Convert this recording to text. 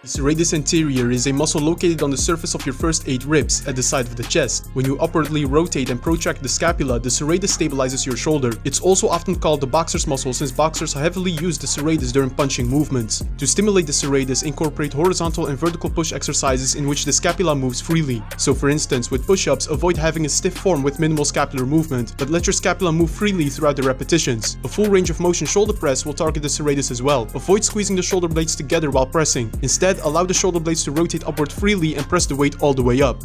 The serratus anterior is a muscle located on the surface of your first 8 ribs at the side of the chest. When you upwardly rotate and protract the scapula, the serratus stabilizes your shoulder. It's also often called the boxer's muscle since boxers heavily use the serratus during punching movements. To stimulate the serratus, incorporate horizontal and vertical push exercises in which the scapula moves freely. So for instance, with push-ups, avoid having a stiff form with minimal scapular movement, but let your scapula move freely throughout the repetitions. A full range of motion shoulder press will target the serratus as well. Avoid squeezing the shoulder blades together while pressing. Instead, allow the shoulder blades to rotate upward freely and press the weight all the way up.